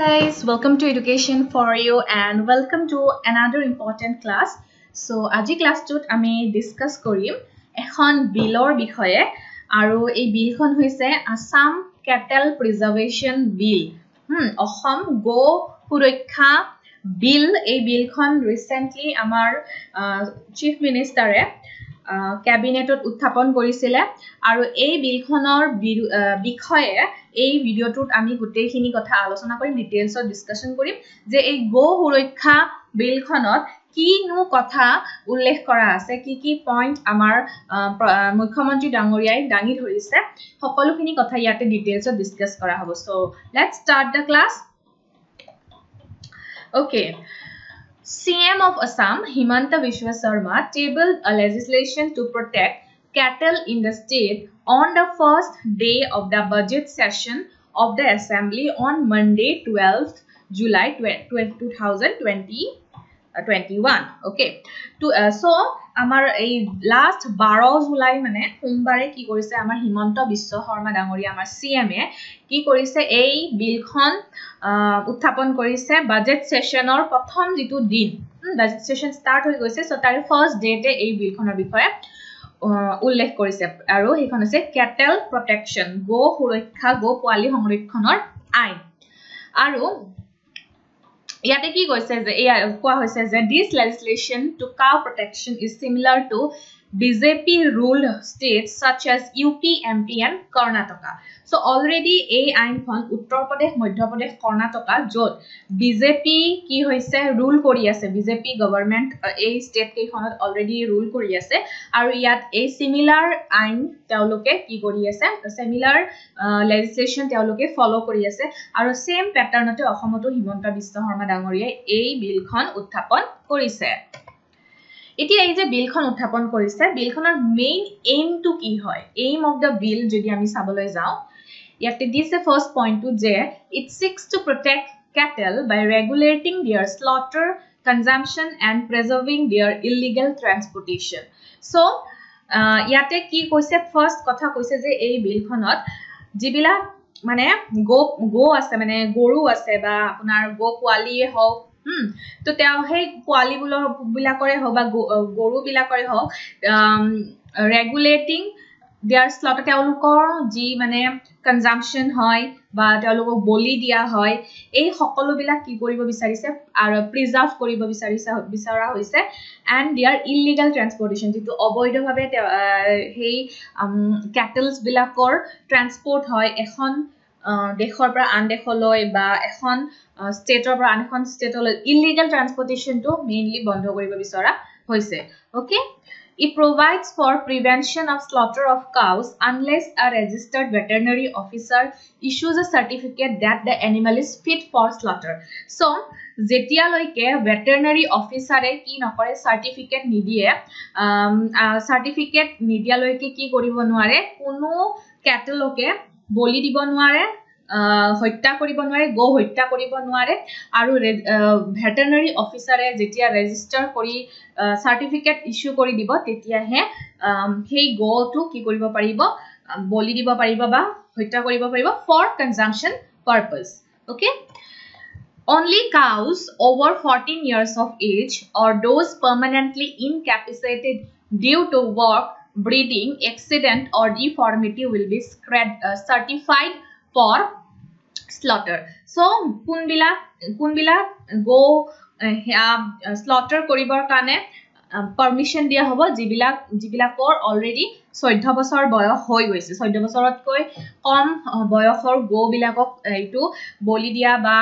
guys welcome to education for you and welcome to another important class. So আজি ক্লাছটোত আমি discuss কৰিম এখন বিলৰ বিষয়ে আৰু এই বিলখন হৈছে Assam cattle preservation bill Assam গো সুৰক্ষা বিল। এই বিলখন ৰিচেণ্টলি আমাৰ চিফ মিনিষ্টাৰে কেবিনেটত উত্থাপন কৰিছিলে। আৰু এই বিলখনৰ বিষয়ে এই ভিডিঅ'টোত আমি গোটেইখিনি কথা আলোচনা কৰিম ডিটেইলছত ডিছকাশ্যন কৰিম যে এই গো সুৰক্ষা বিলখনত কিনো কথা উল্লেখ কৰা আছে কি কি পইণ্ট আমাৰ মুখ্যমন্ত্ৰী ডাঙৰীয়াই দাঙি ধৰিছে। সকলোখিনি কথা ইয়াতে ডিটেইলছত ডিছকাছ কৰা হ'ব। So' let start the class okay CM of Assam, Himanta Vishwa Sharma, tabled a legislation to protect cattle in the state on the first day of the budget session of the Assembly on Monday, 12th July 2020. Last bar July মানে সোমবাৰে কি কৰিছে আমাৰ হিমন্ত বিশ্ব শৰ্মা ডাঙৰীয়া আমাৰ C এমে কি কৰিছে এই বিলখন উত্থাপন কৰিছে বাজেট ছেশ্যনৰ প্ৰথম যিটো দিন বাজেট ছেশ্যন ষ্টাৰ্ট হৈ গৈছে চ' তাৰে ফাৰ্ষ্ট ডেতে এই বিলখনৰ বিষয়ে উল্লেখ কৰিছে। আৰু সেইখন হৈছে কেটেল প্ৰটেকশ্যন গো সুৰক্ষা গো পোৱালি সংৰক্ষণৰ আইন। আৰু ইয়াতে কি কৈছে যে এয়া কোৱা হৈছে যে this legislation to cow protection is similar to BJP ruled state such as U P M P and Karnataka so' already এই আইনখন উত্তৰ প্ৰদেশ মধ্যপ্ৰদেশ কৰ্ণাটকা য'ত বিজেপি কি হৈছে ৰুল কৰি আছে বিজেপি গভৰ্ণমেণ্ট এই ষ্টেট কেইখনত অলৰেডি ৰুল কৰি আছে। আৰু ইয়াত এই চিমিলাৰ আইন তেওঁলোকে কি কৰি আছে চিমিলাৰ লেজিছলেশ্যন তেওঁলোকে ফ'ল' কৰি আছে। আৰু ছেম পেটাৰ্ণতে অসমতো হিমন্ত বিশ্ব শৰ্মা ডাঙৰীয়াই এই বিলখন উত্থাপন কৰিছে। এতিয়া এই যে বিলখন উত্থাপন কৰিছে বিলখনৰ মেইন এইমটো কি হয়? এইম অফ দ্য বিল যদি আমি চাবলৈ যাওঁ ইয়াতে দিছে ফাৰ্ষ্ট পইণ্টটো যে it seeks to protect cattle by regulating their slaughter consumption and প্ৰিজাৰ্ভিং দিয়াৰ ইলিগেল ট্ৰেন্সপৰ্টেশ্যন চ' ইয়াতে কি কৈছে? ফাৰ্ষ্ট কথা কৈছে যে এই বিলখনত যিবিলাক মানে গো গো আছে মানে গৰু আছে বা আপোনাৰ গো পোৱালিয়ে হওক তো তেওঁ সেই পোৱালিবোৰৰ বিলাকৰে হওক বা গৰুবিলাকৰে হওক ৰেগুলেটিং দিয়াৰ শ্লট তেওঁলোকৰ যি মানে কনজামশ্যন হয় বা তেওঁলোকক বলি দিয়া হয় এই সকলোবিলাক কি কৰিব বিচাৰিছে আৰু প্ৰিজাৰ্ভ কৰিব বিচাৰিছে বিচৰা হৈছে এণ্ড দিয়াৰ ইলিগেল ট্ৰেন্সপৰ্টেশ্যন যিটো অবৈধভাৱে সেই কেটেলছবিলাকৰ ট্ৰেন্সপৰ্ট হয় এখন দেশৰ পৰা আন দেশলৈ বা এখন ষ্টেটৰ পৰা আন এখন ষ্টেটলৈ ইলিগেল ট্ৰান্সপৰ্টেশ্যনটো মেইনলি বন্ধ কৰিব বিচৰা হৈছে। Okay it provides for prevention of slaughter of cows unless a registered veterinary officer issues a certificate that the animal is fit for slaughter so' যেতিয়ালৈকে ভেটেনেৰী অফিচাৰে কি নকৰে চাৰ্টিফিকেট নিদিয়ে চাৰ্টিফিকেট নিদিয়ালৈকে কি কৰিব নোৱাৰে কোনো কেটেলকে বলি দিব নোৱাৰে হত্যা কৰিব নোৱাৰে গো হত্যা কৰিব নোৱাৰে আৰু ভেটেৰিনেৰী অফিচাৰে যেতিয়া ৰেজিষ্টাৰ কৰি চাৰ্টিফিকেট ইছ্যু কৰি দিব তেতিয়াহে সেই গটো কি কৰিব পাৰিব? বলি দিব পাৰিব বা হত্যা কৰিব পাৰিব for consumption purpose okay only cows over fourteen years of age or those permanently incapacitated due to work breeding accident or deformity will be screed certified for slaughter so' কোনবিলাক কোনবিলাক গো সেয়া স্লটাৰ কৰিবৰ কাৰণে পাৰ্মিশ্যন দিয়া হ'ব যিবিলাক যিবিলাকৰ already চৈধ্য বছৰ বয়স হৈ গৈছে। চৈধ্য বছৰতকৈ কম বয়সৰ গৌবিলাকক এইটো বলি দিয়া বা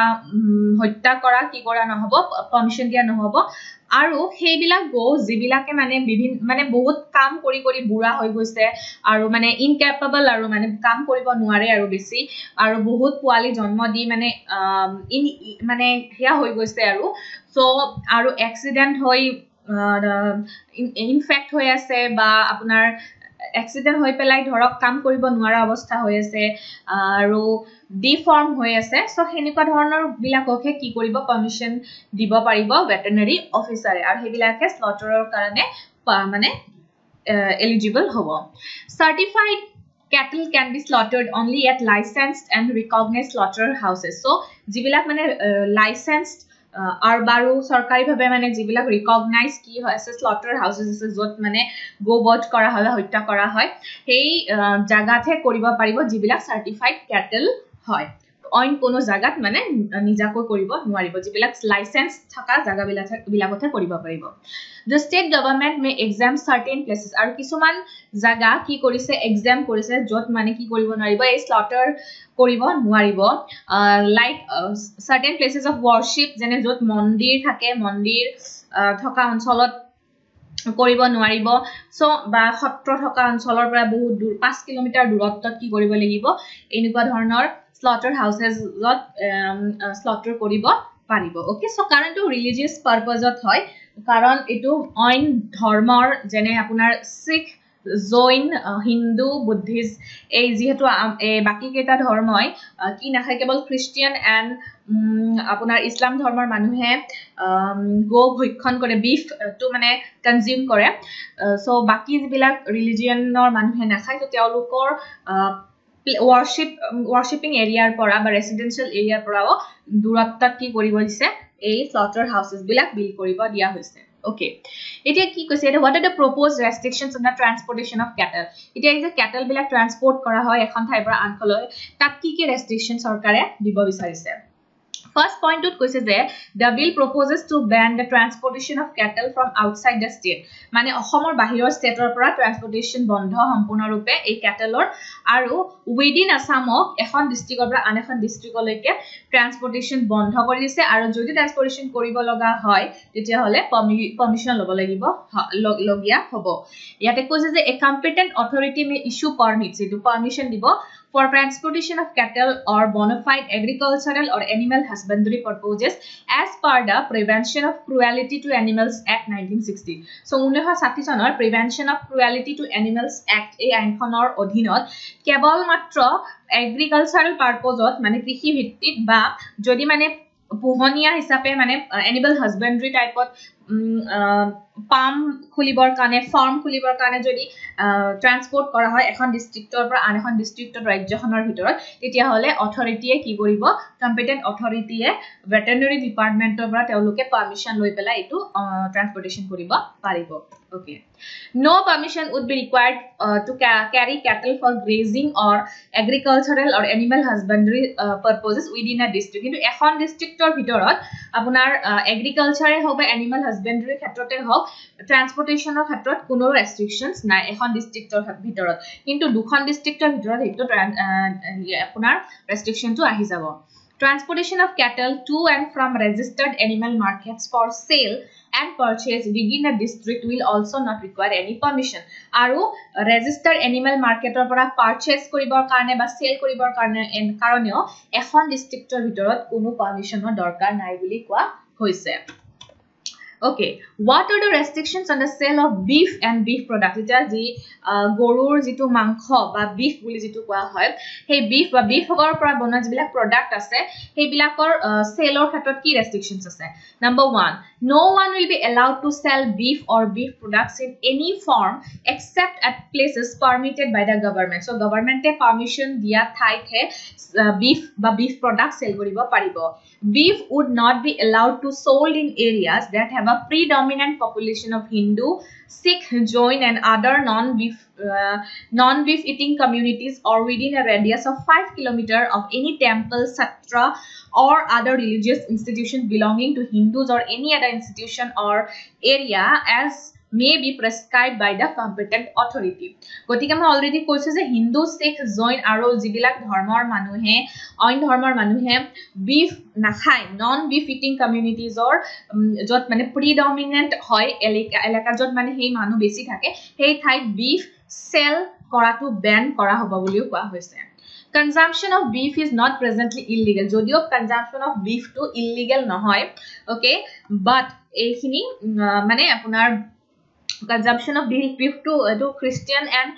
হত্যা কৰা কি কৰা নহ'ব পাৰ্মিশ্যন দিয়া নহ'ব। আৰু সেইবিলাক গৌ যিবিলাকে মানে বিভিন্ন মানে বহুত কাম কৰি কৰি বুঢ়া হৈ গৈছে আৰু মানে ইনকেপেবল আৰু মানে কাম কৰিব নোৱাৰে আৰু বেছি আৰু বহুত পোৱালি জন্ম দি মানে ইন মানে সেয়া হৈ গৈছে আৰু। চ' আৰু এক্সিডেণ্ট হৈ ইনফেক্ট হৈ আছে বা আপোনাৰ এক্সিডেণ্ট হৈ পেলাই ধৰক কাম কৰিব নোৱাৰা অৱস্থা হৈ আছে আৰু ডিফৰ্ম হৈ আছে চ' সেনেকুৱা ধৰণৰ বিলাককহে কি কৰিব পাৰ্মিশ্যন দিব পাৰিব ভেটেৰিনেৰী অফিচাৰে আৰু সেইবিলাকে শ্লটাৰৰ কাৰণে মানে এলিজিবল হ'ব certified cattle can be slaughtered only at licensed and recognized slaughter houses. So, যিবিলাক মানে licensed আৰু বাৰু চৰকাৰীভাৱে মানে যিবিলাক ৰিকগনাইজ কি হয় আছে স্লটাৰ হাউচেছ আছে য'ত মানে গোবধ কৰা হয় বা হত্যা কৰা হয় সেই জেগাতহে কৰিব পাৰিব যিবিলাক চাৰ্টিফাইড কেটেল হয়। অইন কোনো জেগাত মানে নিজাকৈ কৰিব নোৱাৰিব। যিবিলাক লাইচেঞ্চ থকা জেগাবিলাক বিলাকতহে কৰিব পাৰিব। The state government may exempt certain places আৰু কিছুমান জেগা কি কৰিছে এক্সাম কৰিছে য'ত মানে কি কৰিব নোৱাৰিব এই শ্লটাৰ কৰিব নোৱাৰিব। Like certain places of worship যেনে য'ত মন্দিৰ থাকে মন্দিৰ থকা অঞ্চলত কৰিব নোৱাৰিব। চ' বা সত্ৰ থকা অঞ্চলৰ পৰা বহুত দূৰ পাঁচ কিলোমিটাৰ দূৰত্বত কি কৰিব লাগিব এনেকুৱা ধৰণৰ slaughter houses lot um, slaughter koribo paribo okay so karon to religious purpose ot hoy karon etu oin dharmor jene apunar sikh Jain Hindu Buddhist এই যিহেতু বাকী কেইটা ধৰ্মই কি নাখায় কেৱল খ্ৰীষ্টিয়ান এণ্ড আপোনাৰ ইছলাম ধৰ্মৰ মানুহে গো ভক্ষণ কৰে বিফটো মানে কনজিউম কৰে চ' বাকী যিবিলাক ৰিলিজিয়নৰ মানুহে নাখায় ত' তেওঁলোকৰ ৱৰ্শ্বিপ ৱৰ্শ্বিপিং এৰিয়াৰ পৰা বা ৰেচিডেঞ্চিয়েল এৰিয়াৰ পৰাও দূৰত্বত কি কৰিব দিছে এই শ্লটাৰ হাউচেছবিলাক বিল কৰিব দিয়া হৈছে। অ'কে এতিয়া কি কৈছে এতিয়া what are the propose restrictions in the transportation of cattle এতিয়া এই যে কেটেলবিলাক ট্ৰান্সপৰ্ট কৰা হয় এখন ঠাইৰ পৰা আনখলৈ তাত কি কি ৰেষ্ট্ৰিকশ্যন চৰকাৰে দিব বিচাৰিছে? First point ut koise je the bill proposes to ban the transportation of cattle from outside the state. Mane Assam or bahiror state or pra transportation bondho sampurna rupe ei cattle or aru within Assam ekhon district or an ekhon district leke transportation bondho kori dise aru jodi transportation koribo loga hoy tetia hole permission lobo lagibo logia hobo. Yate koise je a competent for transportation of cattle or bona fide agricultural or animal husbandry purposes as per the Prevention of Cruelty to Animals Act 1960. So, unneho sati sonor Prevention of Cruelty to Animals Act a ankhanor odhinot kebal matro agricultural purposes mane krishi bhittit ba jodi mane পোহনীয়া হিচাপে মানে animal হাজবেণ্ডৰী টাইপত পাম খুলিবৰ কাৰণে farm খুলিবৰ কাৰণে যদি ট্ৰান্সপৰ্ট কৰা হয় এখন ডিষ্ট্ৰিক্টৰ পৰা আন এখন ডিষ্ট্ৰিক্টত ৰাজ্যখনৰ ভিতৰত তেতিয়াহ'লে অথৰিটিয়ে কি কৰিব? কম্পিটেণ্ট অথৰিটিয়ে ভেটেনেৰী ডিপাৰ্টমেণ্টৰ পৰা তেওঁলোকে পাৰ্মিশ্যন লৈ পেলাই এইটো ট্ৰান্সপৰ্টেশ্যন কৰিব পাৰিব। Okay would be required uh, to ca carry cattle for grazing or agricultural or animal husbandry uh, purposes within a district. কিন্তু এখন ডিষ্ট্ৰিক্টৰ ভিতৰত আপোনাৰ এগ্ৰিকালচাৰে হওক বা এনিমেল হাজবেণ্ডৰীৰ ক্ষেত্ৰতে হওক ট্ৰান্সপৰ্টেশ্যনৰ ক্ষেত্ৰত কোনো ৰেষ্ট্ৰিকশ্যনছ নাই এখন ডিষ্ট্ৰিক্টৰ ভিতৰত। কিন্তু দুখন ডিষ্ট্ৰিক্টৰ ভিতৰত সেইটো আপোনাৰ ৰেষ্ট্ৰিকশ্যনটো আহি যাব। Transportation of cattle to and from registered animal markets for sale and purchase within a district will also not require any permission আৰু registered animal market পৰা purchase কৰিবৰ কাৰণে বা sell কৰিবৰ কাৰণে কাৰণেও এখন districtৰ ভিতৰত কোনো permissionৰ দৰকাৰ নাই বুলি কোৱা হৈছে Okay, what are the restrictions on the sale of beef and beef products? It is the gorur jitu mangkho ba beef buli jitu kwa hoy. Hey beef ba beef or bona jibilak product ase. Hey bilakor sale or khatot ki restrictions ase. Number one, no one will be allowed to sell beef or beef products in any form except at places permitted by the government. So government te permission diya thai the beef ba beef products sell koribo paribo. Beef would not be allowed to sold in areas that have a predominant population of Hindu, Sikh, Jain and other non-beef uh, non-beef eating communities or within a radius of 5 km of any temple, satra or other religious institution belonging to Hindus or any other institution or area as may be prescribed by the competent authority. গতিকে মই already কৈছোঁ যে হিন্দু শিখ জৈন আৰু যিবিলাক ধৰ্মৰ মানুহে অইন ধৰ্মৰ মানুহে বিফ নাখায় নন বিফ ইটিং কমিউনিটিজৰ য'ত মানে প্ৰিডমিনেণ্ট হয় এলেকা এলেকা য'ত মানে সেই মানুহ বেছি থাকে সেই ঠাইত বিফ চেল কৰাটো বেন কৰা হ'ব বুলিও কোৱা হৈছে consumption of beef is not presently illegal যদিও কনজামশ্যন অফ বিফটো ইলিগেল নহয় অ'কে বাট এইখিনি মানে আপোনাৰ কনজামশ্যন অফ বিফ বিফটো এইটো খ্ৰীষ্টিয়ান এণ্ড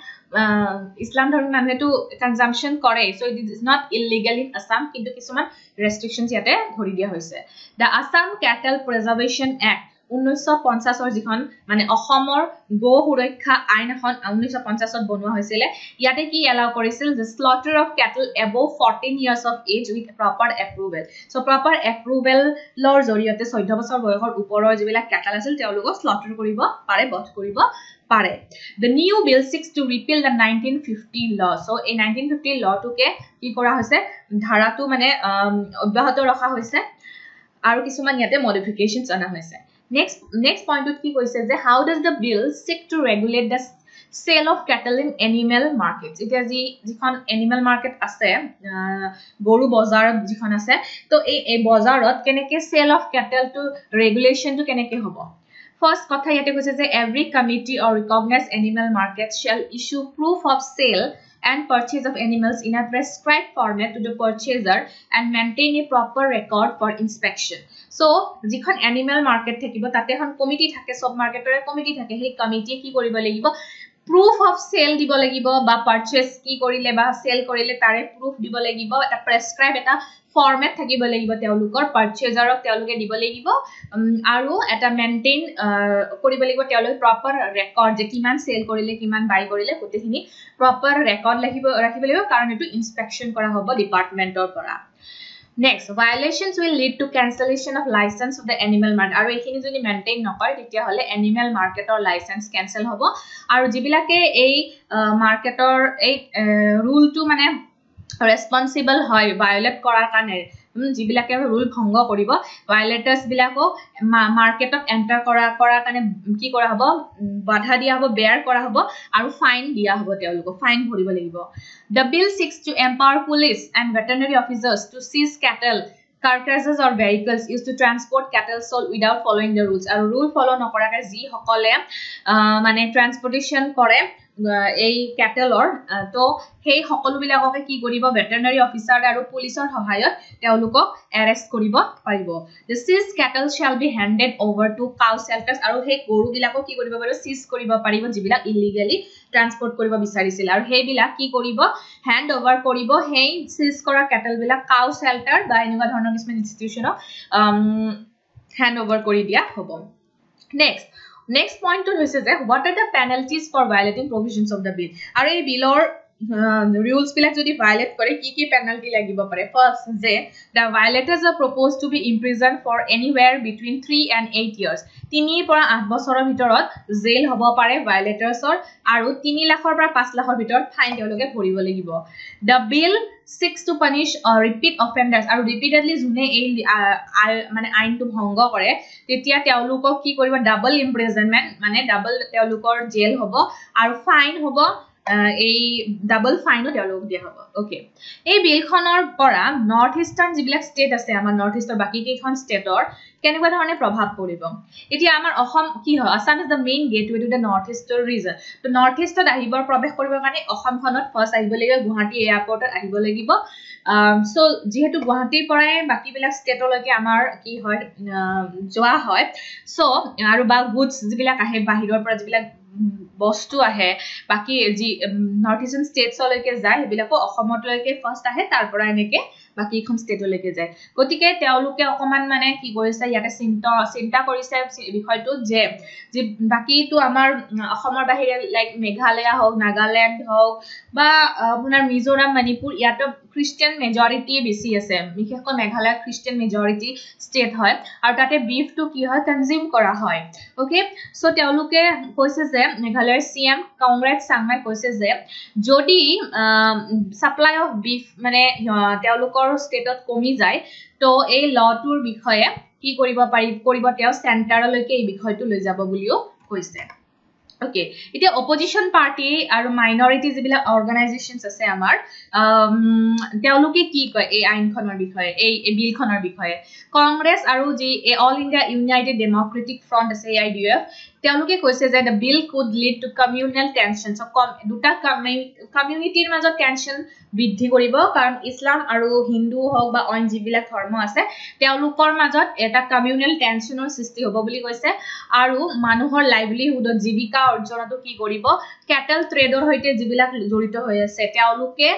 ইছলাম ধৰ্মৰ মানুহেতো কনজামশ্যন কৰে। So' it is not illegal in Assam কিন্তু কিছুমান ৰেষ্ট্ৰিকশ্যনছ ইয়াতে ধৰি দিয়া হৈছে। The Assam cattle preservation act ঊনৈছশ পঞ্চাছৰ যিখন মানে অসমৰ গো সুৰক্ষা আইন এখন ঊনৈছশ পঞ্চাছত বনোৱা হৈছিলে। ইয়াতে কি এলাউ কৰিছিল? যে slaughter of cattle above fourteen years of age with proper approval so' proper এপ্ৰুভেলৰ জৰিয়তে চৈধ্য বছৰ বয়সৰ ওপৰৰ যিবিলাক কেটেল আছিল তেওঁলোকক স্লটাৰ কৰিব পাৰে বধ কৰিব পাৰে। The new bill seeks to repeal the nineteen fifty law so' এই নাইনটিন ফিফটি লটোকে কি কৰা হৈছে? ধাৰাটো মানে অব্যাহত ৰখা হৈছে। আৰু কিছুমান ইয়াতে মডিফিকেশ্যনছ অনা হৈছে। নেক্সট নেক্সট পইণ্টত কি কৈছে যে how does the bill seek to regulate the sale of cattle in animal market এতিয়া যি যিখন এনিমেল মাৰ্কেট আছে গৰু বজাৰত যিখন আছে তো এই বজাৰত কেনেকৈ চেল অফ কেটেলটো ৰেগুলেশ্যনটো কেনেকৈ হ'ব? ফাৰ্ষ্ট কথা ইয়াতে কৈছে যে every committee or recognise animal market shall issue proof of sale and purchase of animals in a prescribed format to the purchaser and maintain a proper record for inspection. So, যিখন animal market থাকিব তাতে এখন committee থাকে সব মাৰ্কেটৰে committee থাকে সেই কমিটিয়ে কি কৰিব লাগিব প্ৰুফ অফ চেল দিব লাগিব বা পাৰ্চেজ কি কৰিলে বা চেল কৰিলে তাৰে প্ৰুফ দিব লাগিব এটা প্ৰেছক্ৰাইব এটা ফৰ্মেট থাকিব লাগিব তেওঁলোকৰ পাৰ্চেজাৰক তেওঁলোকে দিব লাগিব আৰু এটা মেইনটেইন কৰিব লাগিব তেওঁলোকে প্ৰপাৰ ৰেকৰ্ড যে কিমান চেল কৰিলে কিমান বাই কৰিলে গোটেইখিনি প্ৰপাৰ ৰেকৰ্ড ৰাখিব ৰাখিব লাগিব কাৰণ এইটো ইনস্পেকশ্যন কৰা হ'ব ডিপাৰ্টমেণ্টৰ পৰা। Next violations will lead to cancellation of licence of the animal market আৰু এইখিনি যদি মেইনটেইন নকৰে তেতিয়াহ'লে এনিমেল মাৰ্কেটৰ লাইচেঞ্চ কেঞ্চেল হ'ব। আৰু যিবিলাকে এই মাৰ্কেটৰ এই ৰুলটো মানে ৰেচপনচিবল হয় ভায়লেট কৰাৰ কাৰণে যিবিলাকে ৰুল ভংগ কৰিব ভায়লেটাৰ্ছবিলাকক মাৰ্কেটত এণ্টাৰ কৰা কৰাৰ কাৰণে কি কৰা হ'ব বাধা দিয়া হ'ব বেয়াৰ কৰা হ'ব আৰু ফাইন দিয়া হ'ব তেওঁলোকক ফাইন ভৰিব লাগিব। The bill seeks to empower police and veterinary officers to seize cattle carcasses or vehicles used to transport cattle sold without following the rules আৰু rule follow নকৰাকে যিসকলে মানে ট্ৰান্সপৰ্টেশ্যন কৰে এই কেটেলৰ তো সেই সকলোবিলাককে কি কৰিব? ভেটেৰিনাৰী অফিচাৰ আৰু পুলিচৰ সহায়ত তেওঁলোকক এৰেষ্ট কৰিব পাৰিব। The seize cattle shall be handed over to cow shelters আৰু সেই গৰুবিলাকক কি কৰিব পাৰিব? চিজ কৰিব পাৰিব যিবিলাক ইলিগেলি ট্ৰান্সপৰ্ট কৰিব বিচাৰিছিল। আৰু সেইবিলাক কি কৰিব? হেণ্ড অভাৰ কৰিব। সেই চিজ কৰা কেটেলবিলাক কাউ চেল্টাৰ বা এনেকুৱা ধৰণৰ কিছুমান ইনষ্টিটিউশ্যনক হেণ্ড অভাৰ কৰি দিয়া হ'ব। নেক্সট নেক্সট পইণ্টটো হৈছে যে what are the penalties for violating provisions of the bill আৰু এই বিলৰ ৰুলছবিলাক যদি ভায়লেট কৰে কি কি পেনাল্টি লাগিব পাৰে? ফাৰ্ষ্ট যে the violators are propose to be imprison for anywhere between three and eight years তিনিৰ পৰা আঠ বছৰৰ ভিতৰত জেইল হ'ব পাৰে ভায়লেটাৰ্ছৰ আৰু তিনি লাখৰ পৰা পাঁচ লাখৰ ভিতৰত ফাইন তেওঁলোকে ভৰিব লাগিব। The bill seeks to punish repeat offenders আৰু ৰিপিটেডলি যোনে এই মানে আইনটো ভংগ কৰে তেতিয়া তেওঁলোকক কি কৰিব? ডাবল ইম্প্ৰিজনমেণ্ট মানে ডাবল তেওঁলোকৰ জেল হ'ব আৰু ফাইন হ'ব এই ডাবল ফাইনো তেওঁলোকক দিয়া হ'ব। অ'কে এই বিলখনৰ পৰা নৰ্থ ইষ্টাৰ্ণ যিবিলাক ষ্টেট আছে আমাৰ নৰ্থ ইষ্টৰ বাকীকেইখন ষ্টেটৰ কেনেকুৱা ধৰণে প্ৰভাৱ পৰিব? এতিয়া আমাৰ অসম কি হয়? Assam is the main gateway to the north ইষ্টৰ ৰিজন ত' নৰ্থ ইষ্টত আহিবৰ প্ৰৱেশ কৰিবৰ কাৰণে অসমখনত ফাৰ্ষ্ট আহিব লাগিব গুৱাহাটী এয়াৰপৰ্টত আহিব লাগিব। চ' যিহেতু গুৱাহাটীৰ পৰাই বাকীবিলাক ষ্টেটলৈকে আমাৰ কি হয় যোৱা হয় চ' আৰু বা গুডছ যিবিলাক আহে বাহিৰৰ পৰা যিবিলাক বস্তু আহে। বাকী যি নৰ্থ ইষ্টাৰ্ণ ষ্টেটছলৈকে যায় সেইবিলাকো অসমলৈকে ফাৰ্ষ্ট আহে তাৰ পৰা এনেকে বাকীখন ষ্টেটলৈকে যায়। গতিকে তেওঁলোকে অকণমান মানে কি কৰিছে ইয়াতে চিন্তা চিন্তা কৰিছে বিষয়টো যে যি বাকীটো আমাৰ অসমৰ বাহিৰে লাইক মেঘালয়া হওক নাগালেণ্ড হওক বা আপোনাৰ মিজোৰাম মণিপুৰ ইয়াতো খ্ৰীষ্টিয়ান মেজৰিটি বেছি আছে। বিশেষকৈ মেঘালয়ত খ্ৰীষ্টিয়ান মেজৰিটি ষ্টেট হয়। আৰু তাতে বিফটো কি হয় কনজিউম কৰা হয়। অ'কে চ' তেওঁলোকে কৈছে যে মেঘালয়ৰ চি এম কংগ্ৰেছ চাংমাই কৈছে যে যদি ছাপ্লাই অফ বিফ মানে তেওঁলোকৰ ষ্টেটত কমি যায় তো এই লটোৰ বিষয়ে কি কৰিব পাৰি কৰিব তেওঁ চেণ্টাৰলৈকে এই বিষয়টো লৈ যাব বুলিও কৈছে। অ'কে এতিয়া অপজিশ্যন পাৰ্টি আৰু মাইনৰিটি যিবিলাক অৰ্গেনাইজেশ্যনছ আছে আমাৰ তেওঁলোকে কি কয় এই আইনখনৰ বিষয়ে এই বিলখনৰ বিষয়ে? কংগ্ৰেছ আৰু যি all India united democratic front আছে এ আই ডি এফ তেওঁলোকে কৈছে যে the bill could lead to communal tension দুটা কমিউনিটিৰ মাজত টেনশ্যন বৃদ্ধি কৰিব কাৰণ ইছলাম আৰু হিন্দু হওক বা অইন যিবিলাক ধৰ্ম আছে তেওঁলোকৰ মাজত এটা কমিউনেল টেনশ্যনৰ সৃষ্টি হ'ব বুলি কৈছে। আৰু মানুহৰ লাইভলিহুডত জীৱিকা অৰ্জনতো কি কৰিব? কেটেল ট্ৰেডৰ সৈতে যিবিলাক জড়িত হৈ আছে তেওঁলোকে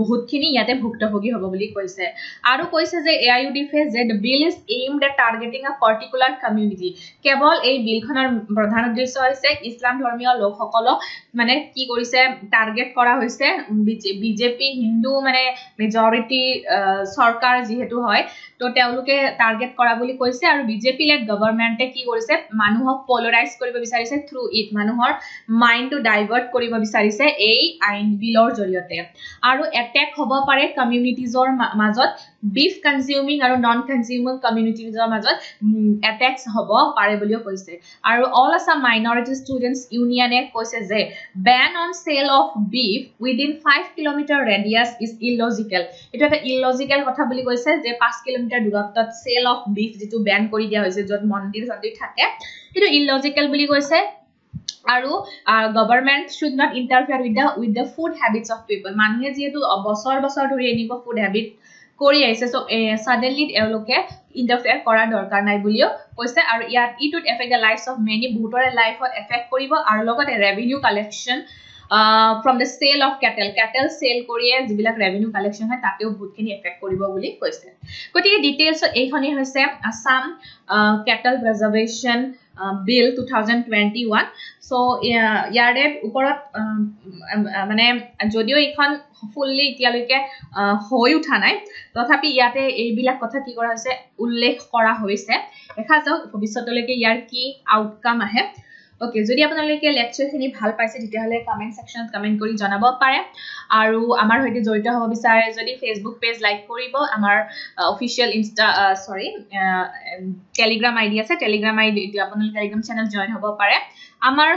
বহুতখিনি ইয়াতে ভুক্তভোগী হ'ব বুলি কৈছে। আৰু কৈছে যে এ আই ইউ ডিফে যে the bill is aimed at targeting a particular community কেৱল এই বিলখনৰ প্ৰধান উদ্দেশ্য হৈছে ইছলাম ধৰ্মীয় লোকসকলক মানে কি কৰিছে টাৰ্গেট কৰা হৈছে। বিজেপি হিন্দু মানে মেজৰিটি চৰকাৰ যিহেতু হয় তো তেওঁলোকে টাৰ্গেট কৰা বুলি কৈছে। আৰু বিজেপি লেড গভৰ্ণমেণ্টে কি কৰিছে মানুহক পলাৰাইজ কৰিব বিচাৰিছে থ্ৰু ইট মানুহৰ মাইণ্ডটো ডাইভাৰ্ট কৰিব বিচাৰিছে এই আইন বিলৰ জৰিয়তে। আৰু এটেক হ'ব পাৰে কমিউনিটিজৰ মাজত বিফ কনজিউমিং আৰু নন কনজিউমিং কমিউনিটিজৰ মাজত এটেক্স হ'ব পাৰে বুলিও কৈছে। আৰু অল আছাম মাইনৰিটি ষ্টুডেণ্টছ ইউনিয়নে কৈছে যে ban on sale of beef within five kilometre radius is illogical এইটো এটা ইলজিকেল কথা বুলি কৈছে যে পাঁচ কিলোমিটাৰ দূৰত্বত চেল অফ বিফ যিটো বেন কৰি দিয়া হৈছে য'ত মন্দিৰ চন্দিৰ থাকে সেইটো ইলজিকেল বুলি কৈছে। আৰু government should not interfere with the with the food habits of people মানুহে যিহেতু বছৰ বছৰ ধৰি এনেকুৱা ফুড হেবিট কৰি আহিছে চ' ছাডেনলি তেওঁলোকে ইণ্টাৰফেয়াৰ কৰাৰ দৰকাৰ নাই বুলিও কৈছে আৰু ইয়াত ইটোত effect the life of many বহুতৰে লাইফত এফেক্ট কৰিব আৰু লগতে revenue collection from the sale of cattle cattle sale কৰিয়ে যিবিলাক ৰেভিনিউ কালেকশ্যন হয় তাতেও বহুতখিনি এফেক্ট কৰিব বুলি কৈছে। গতিকে ডিটেইলছত এইখনেই হৈছে Assam cattle preservation bill two thousand twenty one so' ইয়াৰে ওপৰত মানে যদিও এইখন ফুল্লি এতিয়ালৈকে হৈ উঠা নাই তথাপি ইয়াতে এইবিলাক কথা কি কৰা হৈছে উল্লেখ কৰা হৈছে। দেখা যাওক ভৱিষ্যতলৈকে ইয়াৰ কি আউটকাম আহে। অ'কে যদি আপোনালোকে লেকচাৰখিনি ভাল পাইছে তেতিয়াহ'লে কমেণ্ট ছেকশ্যনত কমেণ্ট কৰি জনাব পাৰে। আৰু আমাৰ সৈতে জড়িত হ'ব বিচাৰে যদি ফেচবুক পেজ লাইক কৰিব আমাৰ official insta sorry telegram I D আছে টেলিগ্ৰাম আই ডি আপোনালোকে টেলিগ্ৰাম চেনেল জইন হ'ব পাৰে। আমাৰ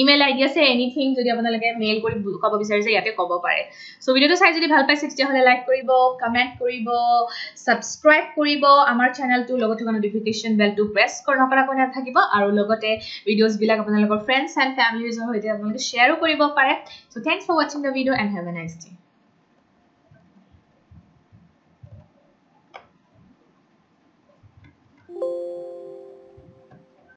ইমেইল আই ডি আছে এনিথিং যদি আপোনালোকে মেইল কৰি ক'ব বিচাৰিছে ইয়াতে ক'ব পাৰে। চ' ভিডিঅ'টো চাই যদি ভাল পাইছে তেতিয়াহ'লে লাইক কৰিব কমেণ্ট কৰিব ছাবস্ক্ৰাইব কৰিব আমাৰ চেনেলটোৰ লগত থকা নটিফিকেশ্যন বেলটো প্ৰেছ নকৰাকৈ নাথাকিব আৰু লগতে ভিডিঅ'জবিলাক আপোনালোকৰ ফ্ৰেণ্ডছ এণ্ড ফেমিলিজৰ সৈতে আপোনালোকে শ্বেয়াৰো কৰিব পাৰে। চ' থেংকছ ফৰ ৱাচিং the video' and have a nice day